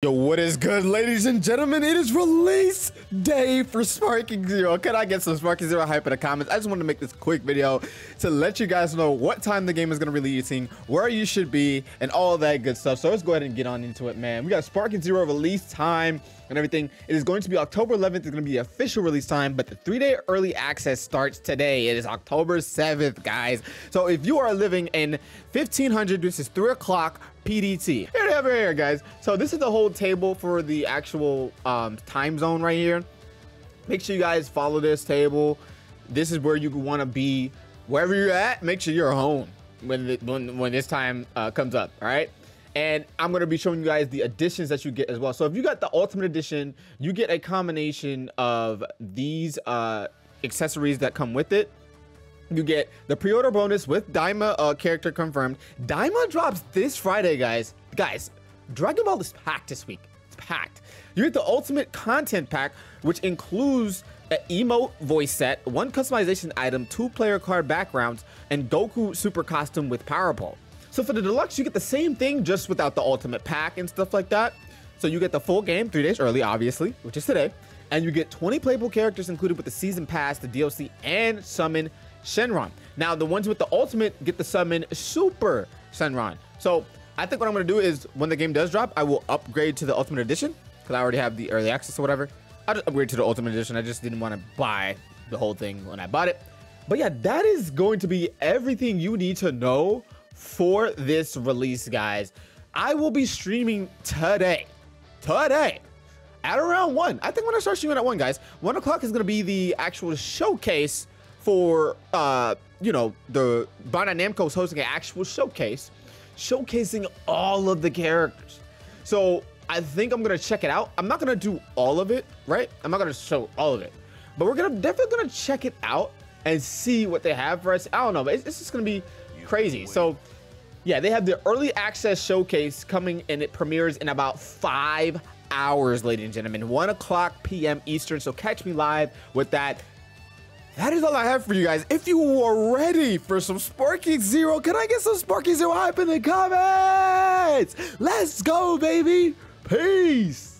Yo, what is good, ladies and gentlemen? It is release day for Sparking Zero. Can I get some Sparking Zero hype in the comments? I just wanted to make this quick video to let you guys know what time the game is going to be releasing, where you should be, and all that good stuff. So let's go ahead and get on into it, man. We got Sparking Zero release time and everything. It is going to be October 11th. It's going to be the official release time, but the three-day early access starts today. It is October 7th, guys. So if you are living in 1500, this is 3 o'clock PDT. Here have here, guys. So this is the whole table for the actual um, time zone right here. Make sure you guys follow this table. This is where you want to be. Wherever you're at, make sure you're home when the, when when this time uh, comes up. All right. And I'm going to be showing you guys the additions that you get as well. So if you got the Ultimate Edition, you get a combination of these uh, accessories that come with it you get the pre-order bonus with Daima uh, character confirmed. Daima drops this Friday, guys. Guys, Dragon Ball is packed this week. It's packed. You get the ultimate content pack, which includes an emote voice set, one customization item, two player card backgrounds, and Goku super costume with Power Pole. So for the deluxe, you get the same thing, just without the ultimate pack and stuff like that. So you get the full game three days early, obviously, which is today. And you get 20 playable characters included with the season pass, the DLC, and summon Shenron. Now, the ones with the ultimate get the summon Super Shenron. So I think what I'm going to do is when the game does drop, I will upgrade to the Ultimate Edition because I already have the early access or whatever. I'll just upgrade to the Ultimate Edition. I just didn't want to buy the whole thing when I bought it. But yeah, that is going to be everything you need to know for this release, guys. I will be streaming today. Today. At around 1. I think when I start streaming at 1, guys, 1 o'clock is going to be the actual showcase for uh, you know the Bandai Namco is hosting an actual showcase, showcasing all of the characters. So I think I'm gonna check it out. I'm not gonna do all of it, right? I'm not gonna show all of it, but we're gonna definitely gonna check it out and see what they have for us. I don't know, but it's, it's just gonna be crazy. So yeah, they have the early access showcase coming and it premieres in about five hours, ladies and gentlemen, 1 o'clock p.m. Eastern. So catch me live with that that is all I have for you guys. If you are ready for some Sparking Zero, can I get some Sparking Zero hype in the comments? Let's go, baby. Peace.